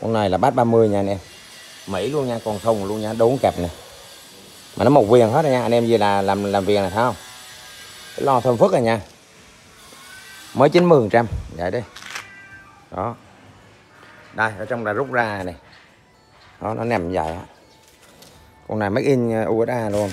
con này là bát 30 nha anh em. Mỹ luôn nha, còn thùng luôn nha bốn cặp này mà nó một viền hết rồi nha, anh em gì là làm làm viền này thấy không cái lo thơm phức rồi nha. Mới 90 phần trăm vậy đi. Đó. Đây, ở trong là rút ra này. Đó, nó nằm dài con này make in uh, USA luôn.